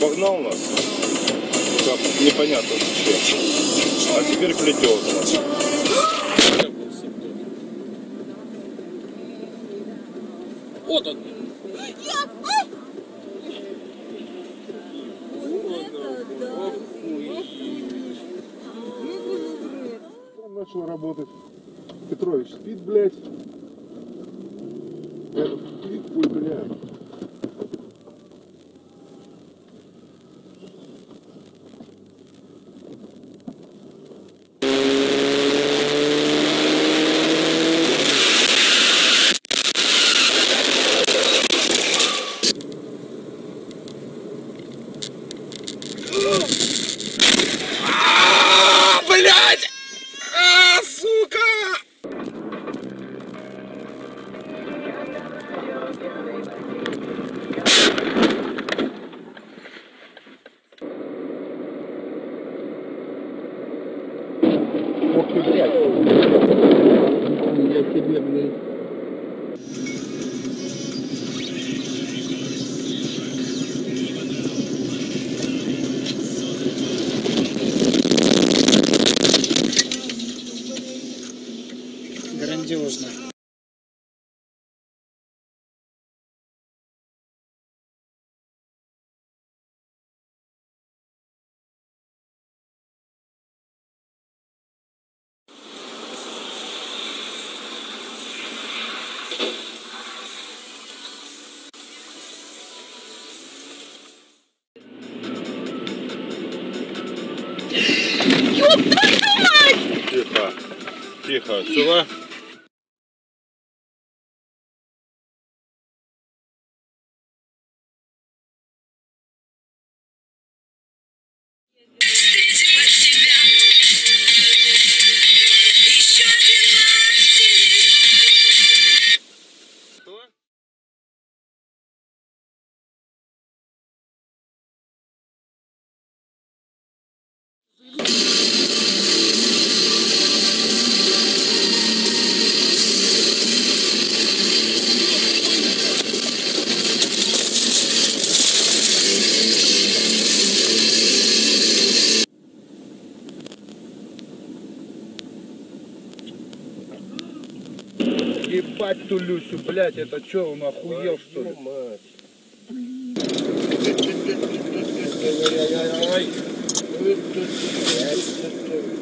Погнал нас, как непонятно зачем, а теперь плетется. Вот он. Начал работать. Петрович спит, блядь. Этот спит, ой, блядь. O kültür. Milleti birbirine Тихо, тихо, сюда. Ебать ту Люсю, блядь, это чё, он охуел что ли?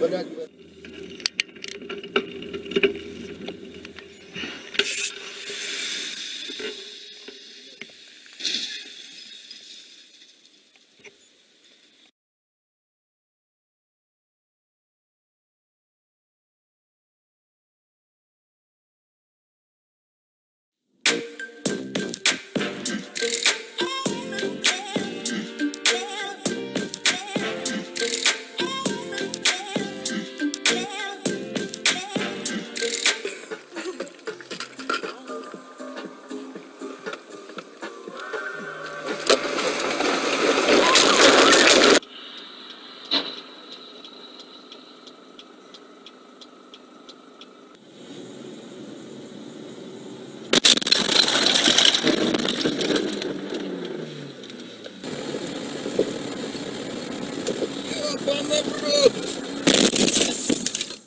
Блядь, Come on, left.